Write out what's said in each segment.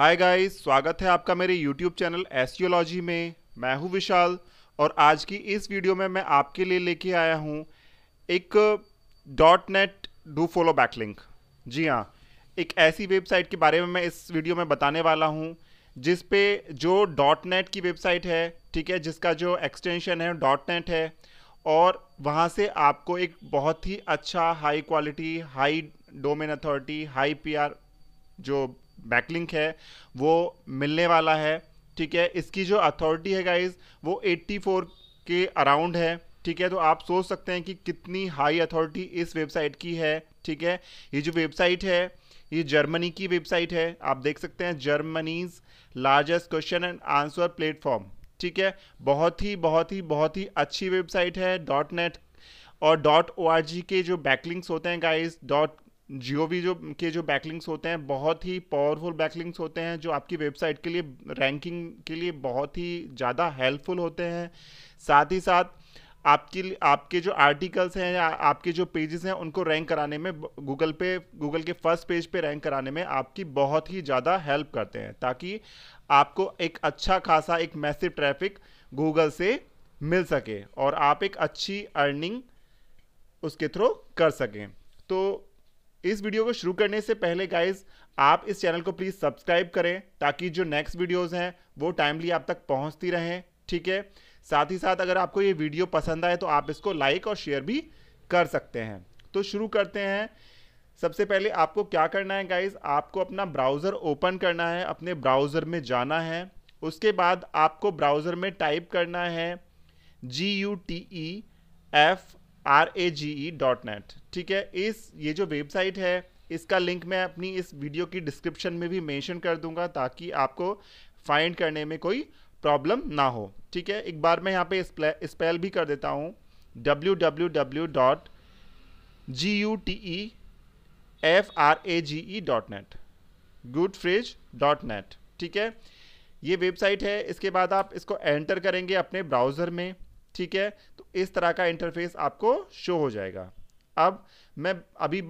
Hi guys स्वागत है आपका मेरे यूट्यूब चैनल एस्ट्रोलॉजी में। मैं हूँ विशाल और आज की इस वीडियो में मैं आपके लिए लेके आया हूँ एक dot net do follow backlink जी हाँ एक ऐसी वेबसाइट के बारे में मैं इस वीडियो में बताने वाला हूँ, जिस पे जो डॉट नेट की वेबसाइट है, ठीक है, जिसका जो एक्सटेंशन है डॉट नेट है, और वहाँ से आपको एक बहुत ही अच्छा high quality high domain authority high PR जो बैकलिंक है, वो मिलने वाला है, ठीक है? इसकी जो अथॉरिटी है गाइज़ वो 84 के अराउंड है, ठीक है? तो आप सोच सकते हैं कि कितनी हाई अथॉरिटी इस वेबसाइट की है, ठीक है? ये जो वेबसाइट है, ये जर्मनी की वेबसाइट है, आप देख सकते हैं Germany's largest question and answer platform ठीक है? बहुत ही बहुत ही बहुत ही अच्छी वेबसाइट है डॉट नेट और डॉट ओआरजी के जो बैकलिंक्स होते हैं गाइस डॉट जियो जो, के जो बैकलिंक्स होते हैं, बहुत ही पावरफुल बैकलिंक्स होते हैं, जो आपकी वेबसाइट के लिए रैंकिंग के लिए बहुत ही ज़्यादा हेल्पफुल होते हैं। साथ ही साथ, आपकी आपके जो आर्टिकल्स हैं या आपके जो पेजेस हैं, उनको रैंक कराने में गूगल पे गूगल के फ़र्स्ट पेज पे रैंक कराने में आपकी बहुत ही ज़्यादा हेल्प करते हैं, ताकि आपको एक अच्छा खासा, एक मैसिव ट्रैफ़िक गूगल से मिल सके और आप एक अच्छी अर्निंग उसके थ्रू कर सकें। तो इस वीडियो को शुरू करने से पहले गाइज़ आप इस चैनल को प्लीज़ सब्सक्राइब करें ताकि जो नेक्स्ट वीडियोस हैं, वो टाइमली आप तक पहुँचती रहें, ठीक है? साथ ही साथ, अगर आपको ये वीडियो पसंद आए तो आप इसको लाइक और शेयर भी कर सकते हैं। तो शुरू करते हैं। सबसे पहले आपको क्या करना है गाइज़ आपको अपना ब्राउज़र ओपन करना है, अपने ब्राउज़र में जाना है। उसके बाद आपको ब्राउज़र में टाइप करना है G U T E F R A G E dot net ठीक है? इस, ये जो वेबसाइट है, इसका लिंक मैं अपनी इस वीडियो की डिस्क्रिप्शन में भी मेंशन कर दूँगा ताकि आपको फाइंड करने में कोई प्रॉब्लम ना हो। ठीक है? एक बार मैं यहाँ पे स्पेल भी कर देता हूँ। W W W dot G U T E F R A G E dot net good fridge dot net ठीक है? ये वेबसाइट है, इसके बाद आप इसको एंटर करेंगे अपने ब्राउज़र में। ठीक है? तो इस तरह का इंटरफेस आपको शो हो जाएगा। अब मैं अभी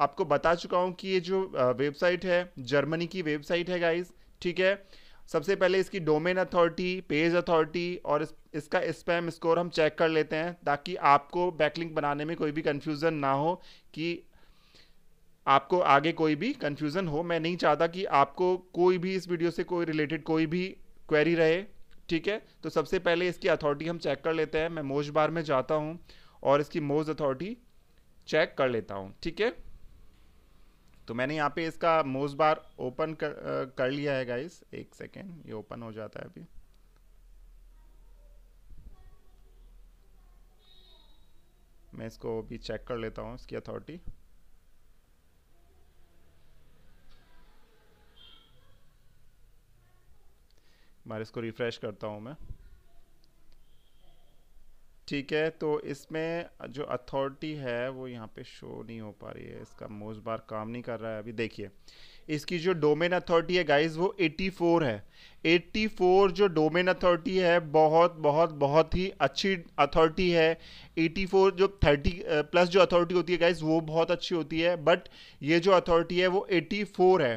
आपको बता चुका हूँ कि ये जो वेबसाइट है जर्मनी की वेबसाइट है गाइस ठीक है? सबसे पहले इसकी डोमेन अथॉरिटी पेज अथॉरिटी और इस, इसका स्पैम स्कोर हम चेक कर लेते हैं ताकि आपको बैकलिंक बनाने में कोई भी कन्फ्यूज़न ना हो कि आपको आगे कोई भी कन्फ्यूज़न हो। मैं नहीं चाहता कि आपको कोई भी इस वीडियो से कोई रिलेटेड कोई भी क्वेरी रहे। ठीक है? तो सबसे पहले इसकी अथॉरिटी हम चेक कर लेते हैं। मैं मोज बार में जाता हूँ और इसकी मोज अथॉरिटी चेक कर लेता हूँ। ठीक है? तो मैंने यहाँ पे इसका मोज बार ओपन कर, कर लिया है गाइस एक सेकेंड ये ओपन हो जाता है अभी। मैं इसको भी चेक कर लेता हूँ इसकी अथॉरिटी बार इसको रिफ़्रेश करता हूँ मैं। ठीक है तो इसमें जो अथॉरिटी है वो यहाँ पे शो नहीं हो पा रही है। इसका मोज बार काम नहीं कर रहा है। अभी देखिए, इसकी जो डोमेन अथॉरिटी है गाइस वो 84 है। 84 जो डोमेन अथॉरिटी है, बहुत बहुत बहुत ही अच्छी अथॉरिटी है। 84 जो 30 प्लस जो अथॉरिटी होती है गाइस वो बहुत अच्छी होती है। बट ये जो अथॉरिटी है, वो 84 है।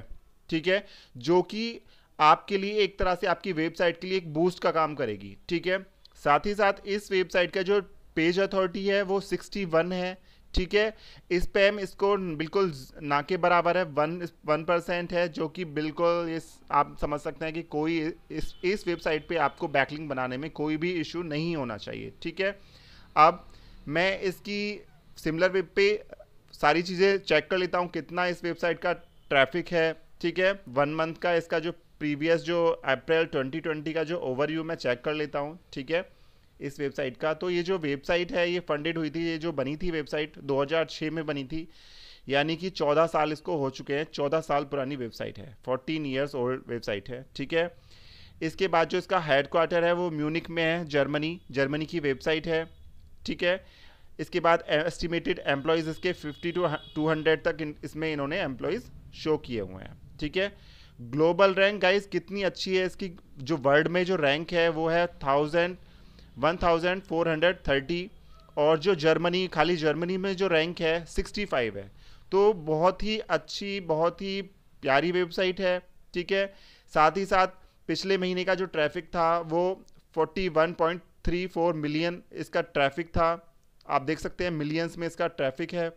ठीक है, जो कि आपके लिए एक तरह से आपकी वेबसाइट के लिए एक बूस्ट का काम करेगी, ठीक है? साथ ही साथ इस वेबसाइट का जो पेज अथॉरिटी है, वो 61 है, ठीक है? इस पे हम इसको बिल्कुल ना के बराबर है, वन वन परसेंट है, जो कि बिल्कुल इस, आप समझ सकते हैं कि कोई इस इस वेबसाइट पे आपको बैकलिंग बनाने में कोई भी इशू नहीं होना चाहिए, ठीक है? अब मैं इसकी सिमिलर वेब पे सारी चीज़ें चेक कर लेता हूँ, कितना इस वेबसाइट का ट्रैफ़िक है, ठीक है? वन मंथ का इसका जो प्रीवियस जो अप्रैल 2020 का जो ओवरव्यू मैं चेक कर लेता हूँ, ठीक है, इस वेबसाइट का। तो ये जो वेबसाइट है, ये फंडेड हुई थी, ये जो बनी थी वेबसाइट 2006 में बनी थी, यानी कि 14 साल इसको हो चुके हैं 14 साल पुरानी वेबसाइट है 14 ईयर्स ओल्ड वेबसाइट है, ठीक है। इसके बाद जो इसका हेड क्वार्टर है, वो म्यूनिक में है जर्मनी जर्मनी की वेबसाइट है, ठीक है। इसके बाद एस्टिमेटेड एम्प्लॉयज़ इसके 50 टू टू तक इसमें इन्होंने एम्प्लॉयज़ शो किए हुए हैं, ठीक है। ग्लोबल रैंक गाइस कितनी अच्छी है इसकी? जो वर्ल्ड में जो रैंक है, वो है thousand one thousand four hundred thirty और जो जर्मनी, खाली जर्मनी में जो रैंक है सिक्सटी फाइव है। तो बहुत ही अच्छी, बहुत ही प्यारी वेबसाइट है, ठीक है? साथ ही साथ पिछले महीने का जो ट्रैफ़िक था, वो 41.34 मिलियन इसका ट्रैफ़िक था। आप देख सकते हैं मिलियंस में इसका ट्रैफ़िक है।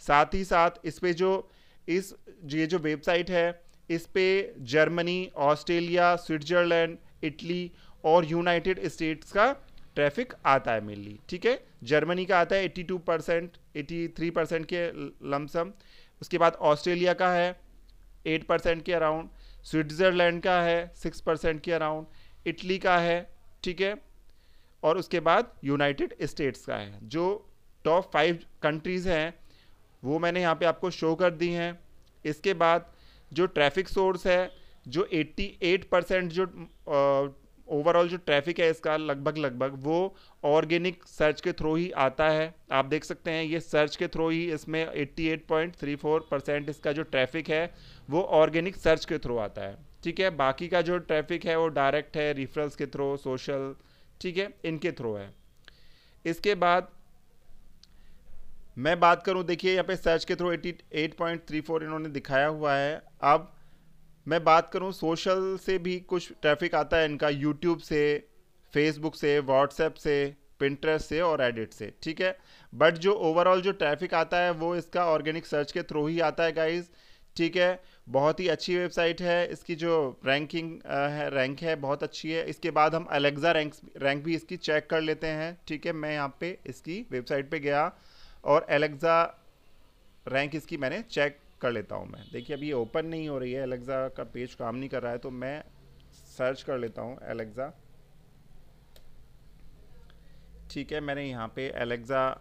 साथ ही साथ इस पर जो, इस, ये जो वेबसाइट है इस पे जर्मनी, ऑस्ट्रेलिया, स्विट्जरलैंड, इटली और यूनाइटेड स्टेट्स का ट्रैफ़िक आता है मेनली ठीक है? जर्मनी का आता है 82 परसेंट एटी परसेंट के लमसम। उसके बाद ऑस्ट्रेलिया का है 8 परसेंट के अराउंड स्विट्ज़रलैंड का है 6 परसेंट के अराउंड इटली का है, ठीक है? और उसके बाद यूनाइटेड स्टेट्स का है। जो टॉप फाइव कंट्रीज़ हैं, वो मैंने यहाँ पे आपको शो कर दी हैं। इसके बाद जो ट्रैफ़िक सोर्स है, जो 88 परसेंट जो ओवरऑल जो ट्रैफ़िक है इसका लगभग लगभग, वो ऑर्गेनिक सर्च के थ्रू ही आता है। आप देख सकते हैं ये सर्च के थ्रू ही इसमें 88.34 परसेंट इसका जो ट्रैफ़िक है, वो ऑर्गेनिक सर्च के थ्रू आता है। ठीक है? बाकी का जो ट्रैफ़िक है वो डायरेक्ट है रिफरल्स के थ्रू सोशल ठीक है? इनके थ्रू है। इसके बाद मैं बात करूँ, देखिए, यहाँ पे सर्च के थ्रू 88.34 इन्होंने दिखाया हुआ है। अब मैं बात करूँ सोशल से भी कुछ ट्रैफ़िक आता है इनका यूट्यूब से फेसबुक से व्हाट्सएप से पिंट्रेस्ट से और एडिट से, ठीक है? बट जो ओवरऑल जो ट्रैफ़िक आता है, वो इसका ऑर्गेनिक सर्च के थ्रू ही आता है गाइज़ ठीक है? बहुत ही अच्छी वेबसाइट है, इसकी जो रैंकिंग है रैंक है, बहुत अच्छी है। इसके बाद हम अलेक्ज़ा रैंक रैंक भी इसकी चेक कर लेते हैं, ठीक है? मैं यहाँ पे इसकी वेबसाइट पे गया। और एलेक्ज़ा रैंक इसकी मैंने चेक कर लेता हूँ मैं। देखिए, अभी ये ओपन नहीं हो रही है एलेक्सा का पेज काम नहीं कर रहा है तो मैं सर्च कर लेता हूँ एलेक्सा ठीक है, मैंने यहाँ पे एलेक्सा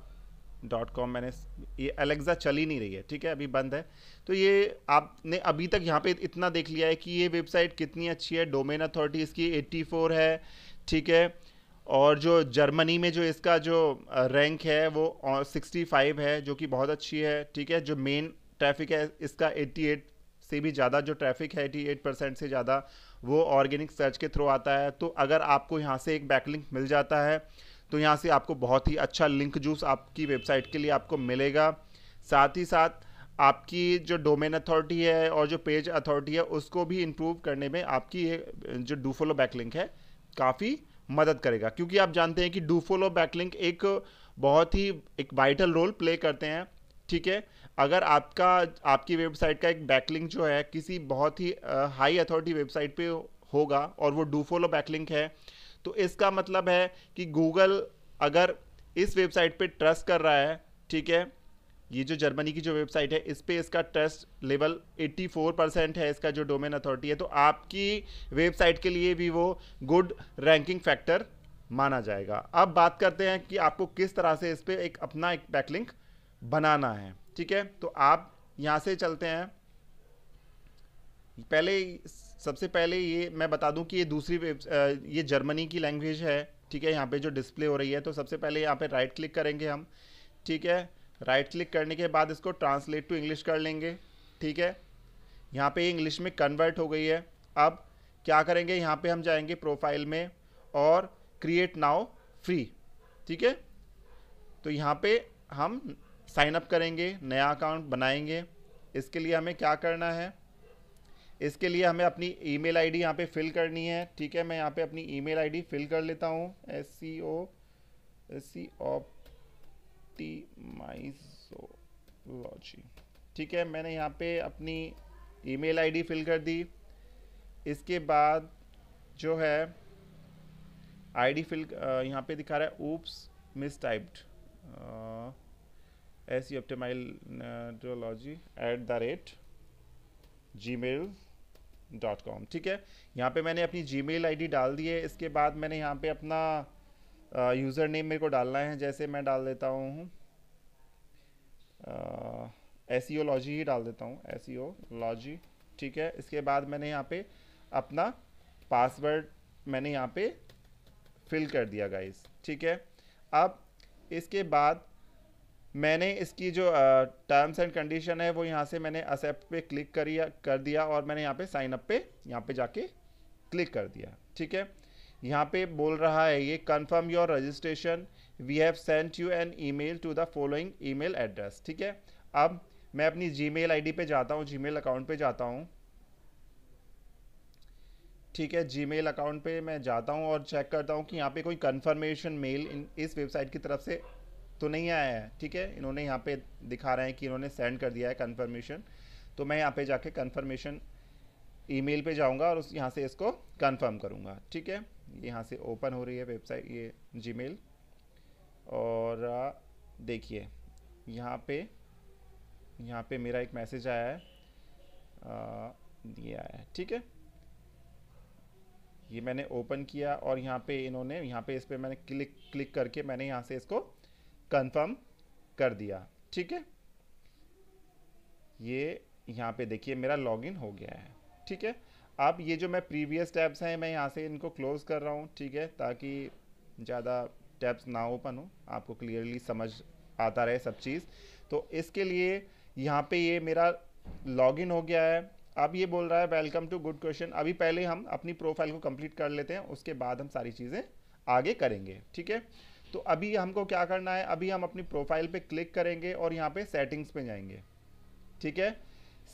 डॉट कॉम मैंने ये एलेक्सा चल नहीं रही है, ठीक है, अभी बंद है। तो ये आपने अभी तक यहाँ पे इतना देख लिया है कि ये वेबसाइट कितनी अच्छी है डोमेन अथॉरिटी इसकी 84 है, ठीक है। और जो जर्मनी में जो इसका जो रैंक है, वो 65 है, जो कि बहुत अच्छी है, ठीक है? जो मेन ट्रैफ़िक है, इसका 88 से भी ज़्यादा, जो ट्रैफ़िक है 88 परसेंट से ज़्यादा, वो ऑर्गेनिक सर्च के थ्रू आता है। तो अगर आपको यहाँ से एक बैकलिंक मिल जाता है तो यहाँ से आपको बहुत ही अच्छा लिंक जूस आपकी वेबसाइट के लिए आपको मिलेगा। साथ ही साथ, आपकी जो डोमेन अथॉरिटी है और जो पेज अथॉरिटी है, उसको भी इम्प्रूव करने में आपकी ये, जो डू फॉलो बैकलिंक है, काफ़ी मदद करेगा। क्योंकि आप जानते हैं कि डू फॉलो बैकलिंक एक बहुत ही, एक वाइटल रोल प्ले करते हैं, ठीक है? अगर आपका, आपकी वेबसाइट का एक बैकलिंक जो है, किसी बहुत ही हाई अथॉरिटी वेबसाइट पे होगा और वो डू फॉलो बैकलिंक है तो इसका मतलब है कि गूगल अगर इस वेबसाइट पे ट्रस्ट कर रहा है, ठीक है ये जो जर्मनी की जो वेबसाइट है, इस पर इसका ट्रस्ट लेवल 84 परसेंट है, इसका जो डोमेन अथॉरिटी है तो आपकी वेबसाइट के लिए भी वो गुड रैंकिंग फैक्टर माना जाएगा। अब बात करते हैं कि आपको किस तरह से इस पर एक अपना एक बैकलिंक बनाना है, ठीक है? तो आप यहाँ से चलते हैं। पहले सबसे पहले ये मैं बता दूँ कि ये दूसरी वेब ये जर्मनी की लैंग्वेज है, ठीक है? यहाँ पे जो डिस्प्ले हो रही है तो सबसे पहले यहाँ पे राइट क्लिक करेंगे हम, ठीक है? राइट क्लिक करने के बाद इसको ट्रांसलेट टू इंग्लिश कर लेंगे, ठीक है? यहाँ पे इंग्लिश में कन्वर्ट हो गई है। अब क्या करेंगे? यहाँ पे हम जाएँगे प्रोफ़ाइल में और क्रिएट नाउ फ्री, ठीक है? तो यहाँ पे हम साइन अप करेंगे, नया अकाउंट बनाएँगे। इसके लिए हमें क्या करना है? इसके लिए हमें अपनी ईमेल आईडी यहाँ पे फिल करनी है, ठीक है? मैं यहाँ पे अपनी ईमेल आईडी फिल कर लेता हूँ एस सी ओ एस सी ऑप्टीमाइजोलॉजी ठीक है, मैंने यहाँ पे अपनी ईमेल आईडी फिल कर दी। इसके बाद जो है, आईडी फिल यहाँ पे दिखा रहा है, oops miss typed S U ऑप्टेमाइलॉजी at the rate G mail dot com ठीक है, यहाँ पे मैंने अपनी जी मेल आई डी डाल दी है। इसके बाद मैंने यहाँ पे अपना यूज़र नेम मेरे को डालना है, जैसे मैं डाल देता हूँ एस ई लॉजी ही डाल देता हूँ एस ई लॉजी ठीक है? इसके बाद मैंने यहाँ पे अपना पासवर्ड मैंने यहाँ पे फिल कर दिया गाइस ठीक है? अब इसके बाद मैंने इसकी जो टर्म्स एंड कंडीशन है, वो यहाँ से मैंने एक्सेप्ट पे क्लिक करिया, कर दिया और मैंने यहाँ पे साइन अप पे यहाँ पे जाके क्लिक कर दिया, ठीक है? यहाँ पे बोल रहा है, ये confirm your registration we have sent you an email to the following email address ठीक है? अब मैं अपनी जी मेल आई पे जाता हूँ जी मेल अकाउंट पे जाता हूँ। ठीक है? जीमेल अकाउंट पे मैं जाता हूँ और चेक करता हूँ कि यहाँ पे कोई कंफर्मेशन मेल इन, इस वेबसाइट की तरफ़ से तो नहीं आया है। ठीक है? इन्होंने यहाँ पे दिखा रहे हैं कि इन्होंने सेंड कर दिया है कंफर्मेशन तो मैं यहाँ पे जाके कंफर्मेशन ईमेल पे जाऊँगा और उस, यहाँ से इसको कंफर्म करूँगा। ठीक है? यहाँ से ओपन हो रही है वेबसाइट ये जी और देखिए, यहाँ पे यहाँ पे मेरा एक मैसेज आया है। ये आया है। ठीक है? ये मैंने ओपन किया और यहाँ पे इन्होंने, यहाँ पे इस पर मैंने क्लिक क्लिक करके मैंने यहाँ से इसको कंफर्म कर दिया। ठीक है? ये यहाँ पे देखिए, मेरा लॉगिन हो गया है। ठीक है? अब ये जो मैं प्रीवियस टैब्स हैं, मैं यहाँ से इनको क्लोज़ कर रहा हूँ, ठीक है? ताकि ज़्यादा टैब्स ना ओपन हो, आपको क्लियरली समझ आता रहे सब चीज़। तो इसके लिए यहाँ पे ये मेरा लॉगिन हो गया है। अब ये बोल रहा है वेलकम टू गुड क्वेश्चन अभी पहले हम अपनी प्रोफ़ाइल को कंप्लीट कर लेते हैं, उसके बाद हम सारी चीज़ें आगे करेंगे, ठीक है? तो अभी हमको क्या करना है? अभी हम अपनी प्रोफ़ाइल पे क्लिक करेंगे और यहाँ पे सेटिंग्स पे जाएँगे, ठीक है?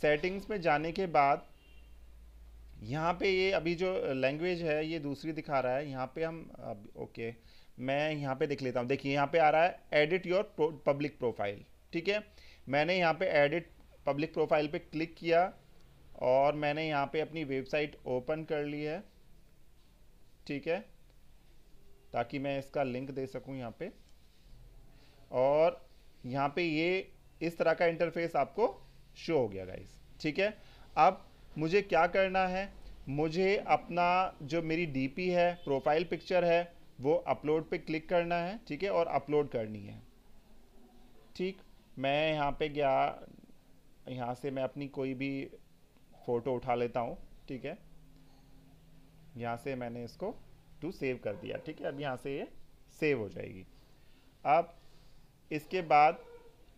सेटिंग्स में जाने के बाद यहाँ पे ये अभी जो लैंग्वेज है, ये दूसरी दिखा रहा है। यहाँ पे हम, अब, ओके, मैं यहाँ पे देख लेता हूँ। देखिए, यहाँ पे आ रहा है एडिट योर पब्लिक प्रोफ़ाइल ठीक है? मैंने यहाँ पे एडिट पब्लिक प्रोफ़ाइल पे क्लिक किया और मैंने यहाँ पे अपनी वेबसाइट ओपन कर ली है, ठीक है? ताकि मैं इसका लिंक दे सकूँ यहाँ पे। और यहाँ पे ये इस तरह का इंटरफेस आपको शो हो गया गाइस ठीक है? अब मुझे क्या करना है? मुझे अपना जो मेरी डीपी है प्रोफ़ाइल पिक्चर है, वो अपलोड पे क्लिक करना है, ठीक है? और अपलोड करनी है। ठीक? मैं यहाँ पे गया, यहाँ से मैं अपनी कोई भी फ़ोटो उठा लेता हूँ, ठीक है? यहाँ से मैंने इसको टू सेव कर दिया, ठीक है? अब यहाँ से ये सेव हो जाएगी। अब इसके बाद,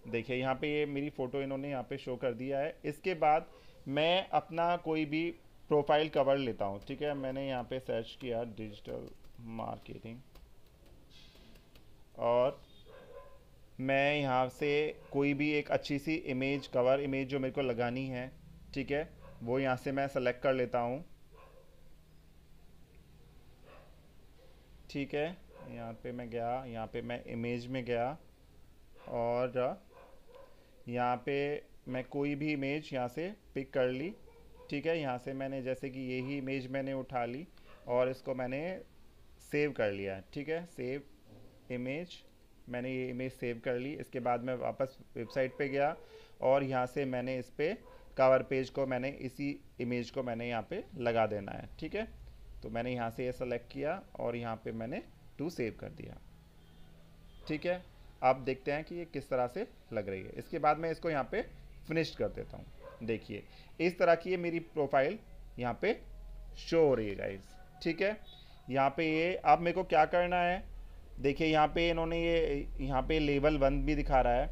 देखिए, यहाँ पे ये मेरी फ़ोटो इन्होंने यहाँ पे शो कर दिया है। इसके बाद मैं अपना कोई भी प्रोफ़ाइल कवर लेता हूँ, ठीक है? मैंने यहाँ पे सर्च किया डिजिटल मार्केटिंग और मैं यहाँ से कोई भी एक अच्छी सी इमेज कवर इमेज जो मेरे को लगानी है, ठीक है? वो यहाँ से मैं सेलेक्ट कर लेता हूँ। ठीक है? यहाँ पे मैं गया, यहाँ पे मैं इमेज में गया और यहाँ पे मैं कोई भी इमेज यहाँ से पिक कर ली। ठीक है, यहाँ से मैंने जैसे कि यही इमेज मैंने उठा ली और इसको मैंने सेव कर लिया। ठीक है सेव इमेज मैंने ये इमेज सेव कर ली। इसके बाद मैं वापस वेबसाइट पे गया और यहाँ से मैंने इस पर कवर पेज को मैंने इसी इमेज को मैंने यहाँ पे लगा देना है। ठीक है तो मैंने यहाँ से ये सेलेक्ट किया और यहाँ पे मैंने टू सेव कर दिया। ठीक है, आप देखते हैं कि ये किस तरह से लग रही है। इसके बाद मैं इसको यहाँ पे फिनिश कर देता हूँ। देखिए, इस तरह की ये मेरी प्रोफ़ाइल यहाँ पे शो हो रही है गाइज़ ठीक है? यहाँ पे ये, अब मेरे को क्या करना है? देखिए, यहाँ पे इन्होंने ये, यहाँ पे लेवल वन भी दिखा रहा है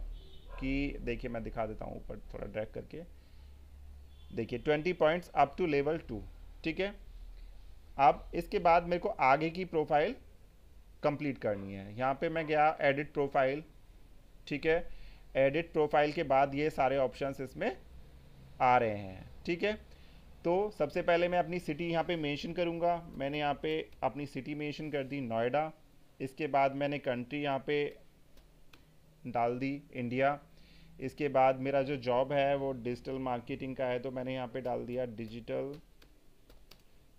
कि, देखिए, मैं दिखा देता हूँ ऊपर थोड़ा ड्रैग करके। देखिए twenty points up to level two ठीक है? अब इसके बाद मेरे को आगे की प्रोफ़ाइल कंप्लीट करनी है। यहाँ पे मैं गया एडिट प्रोफ़ाइल ठीक है? एडिट प्रोफ़ाइल के बाद ये सारे ऑप्शंस इसमें आ रहे हैं, ठीक है? तो सबसे पहले मैं अपनी सिटी यहाँ पे मेंशन करूँगा। मैंने यहाँ पे अपनी सिटी मेंशन कर दी नोएडा इसके बाद मैंने कंट्री यहाँ पे डाल दी इंडिया इसके बाद मेरा जो जॉब है वो डिजिटल मार्केटिंग का है तो मैंने यहाँ पे डाल दिया डिजिटल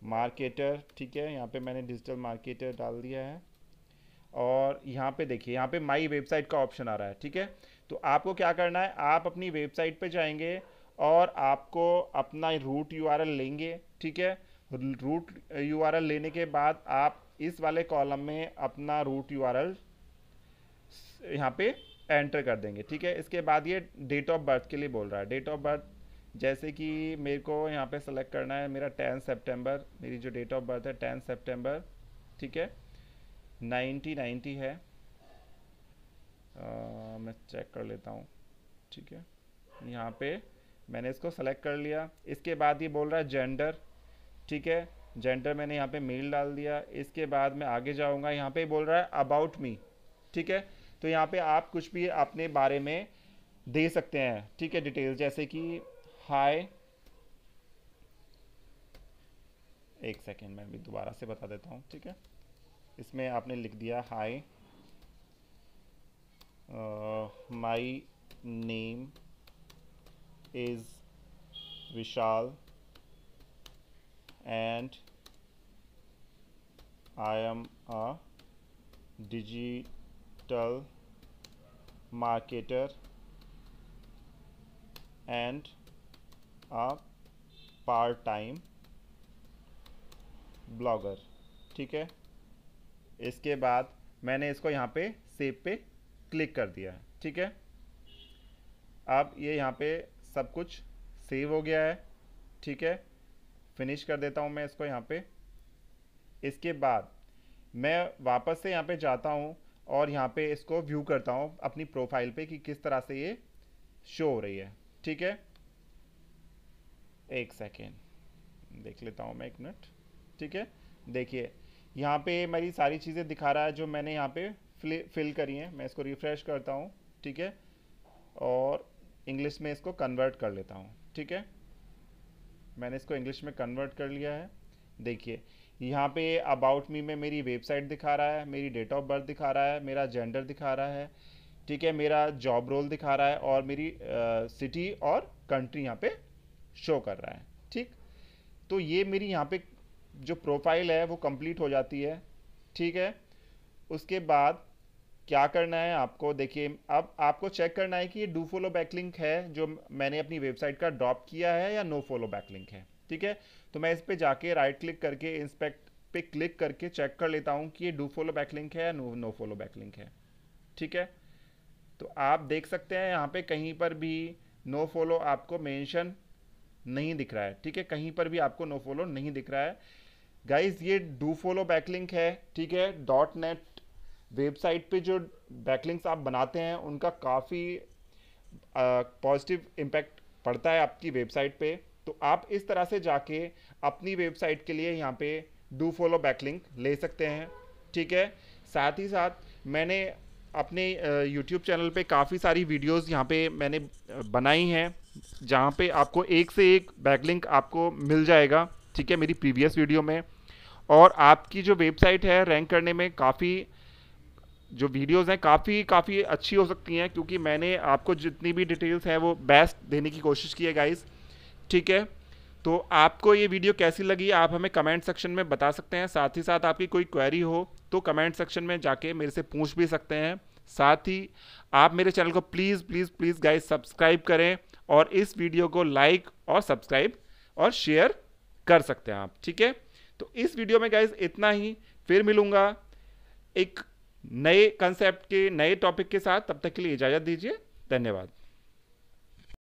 मार्केटर ठीक है? यहाँ पे मैंने डिजिटल मार्केटर डाल दिया है। और यहाँ पे देखिए, यहाँ पे माई वेबसाइट का ऑप्शन आ रहा है, ठीक है? तो आपको क्या करना है? आप अपनी वेबसाइट पे जाएँगे और आपको अपना रूट यूआरएल लेंगे, ठीक है? रूट यूआरएल लेने के बाद आप इस वाले कॉलम में अपना रूट यू आर यहाँ पे एंटर कर देंगे, ठीक है? इसके बाद ये डेट ऑफ़ बर्थ के लिए बोल रहा है। डेट ऑफ़ बर्थ जैसे कि मेरे को यहाँ पे सेलेक्ट करना है, मेरा टेन सितंबर मेरी जो डेट ऑफ़ बर्थ है टेन सितंबर ठीक है? नाइन्टी नाइन्टी है। आ, मैं चेक कर लेता हूँ। ठीक है? यहाँ पे मैंने इसको सेलेक्ट कर लिया। इसके बाद ये बोल रहा है जेंडर ठीक है? जेंडर मैंने यहाँ पे मेल डाल दिया। इसके बाद मैं आगे जाऊँगा। यहाँ पे बोल रहा है अबाउट मी ठीक है? तो यहाँ पे आप कुछ भी अपने बारे में दे सकते हैं। ठीक है डिटेल जैसे कि हाय एक सेकेंड मैं भी दोबारा से बता देता हूँ। ठीक है? इसमें आपने लिख दिया hi my name is Vishal and I am a digital marketer and a part time blogger ठीक है? इसके बाद मैंने इसको यहाँ पे सेव पे क्लिक कर दिया है, ठीक है? अब ये यहाँ पे सब कुछ सेव हो गया है, ठीक है? फिनिश कर देता हूँ मैं इसको यहाँ पे। इसके बाद मैं वापस से यहाँ पे जाता हूँ और यहाँ पे इसको व्यू करता हूँ अपनी प्रोफ़ाइल पे कि किस तरह से ये शो हो रही है, ठीक है? एक सेकेंड देख लेता हूँ मैं एक मिनट ठीक है? देखिए, यहाँ पे मेरी सारी चीज़ें दिखा रहा है जो मैंने यहाँ पे फिल करी हैं। मैं इसको रिफ़्रेश करता हूँ, ठीक है? और इंग्लिश में इसको कन्वर्ट कर लेता हूँ, ठीक है? मैंने इसको इंग्लिश में कन्वर्ट कर लिया है। देखिए, यहाँ पे अबाउट मी में मेरी वेबसाइट दिखा रहा है, मेरी डेट ऑफ़ बर्थ दिखा रहा है, मेरा जेंडर दिखा रहा है, ठीक है? मेरा जॉब रोल दिखा रहा है और मेरी सिटी और कंट्री यहाँ पे शो कर रहा है, ठीक? तो ये मेरी यहाँ पे जो प्रोफ़ाइल है वो कंप्लीट हो जाती है, ठीक है? उसके बाद क्या करना है आपको? देखिए, अब आपको चेक करना है कि ये डू फॉलो बैकलिंक है जो मैंने अपनी वेबसाइट का ड्रॉप किया है या नो फॉलो बैकलिंक है, ठीक है? तो मैं इस पर जाके राइट क्लिक करके इंस्पेक्ट पे क्लिक करके चेक कर लेता हूँ कि ये डू फॉलो बैकलिंक है या नो नो फॉलो बैकलिंक है, ठीक है? तो आप देख सकते हैं यहाँ पे कहीं पर भी नो फॉलो आपको मेंशन नहीं दिख रहा है, ठीक है? कहीं पर भी आपको नो फॉलो नहीं दिख रहा है। गाइज़ ये डू फॉलो बैकलिंक है, ठीक है? डॉट नेट वेबसाइट पे जो बैकलिंक्स आप बनाते हैं, उनका काफ़ी पॉजिटिव इम्पैक्ट पड़ता है आपकी वेबसाइट पे। तो आप इस तरह से जाके अपनी वेबसाइट के लिए यहाँ पे डू फॉलो बैकलिंक ले सकते हैं, ठीक है? साथ ही साथ मैंने अपने यूट्यूब चैनल पे काफ़ी सारी वीडियोस यहाँ पे मैंने बनाई हैं, जहाँ पे आपको एक से एक बैकलिंक आपको मिल जाएगा, ठीक है? मेरी प्रीवियस वीडियो में। और आपकी जो वेबसाइट है रैंक करने में काफ़ी जो वीडियोस हैं काफ़ी काफ़ी अच्छी हो सकती हैं, क्योंकि मैंने आपको जितनी भी डिटेल्स हैं वो बेस्ट देने की कोशिश की है गाइस ठीक है? तो आपको ये वीडियो कैसी लगी? आप हमें कमेंट सेक्शन में बता सकते हैं। साथ ही साथ आपकी कोई क्वेरी हो तो कमेंट सेक्शन में जाके मेरे से पूछ भी सकते हैं। साथ ही आप मेरे चैनल को please please please guys subscribe करें और इस वीडियो को लाइक और सब्सक्राइब और शेयर कर सकते हैं आप। ठीक है? तो इस वीडियो में गाइज़ इतना ही। फिर मिलूँगा एक नए कंसेप्ट के नए टॉपिक के साथ तब तक के लिए इजाज़त दीजिए। धन्यवाद।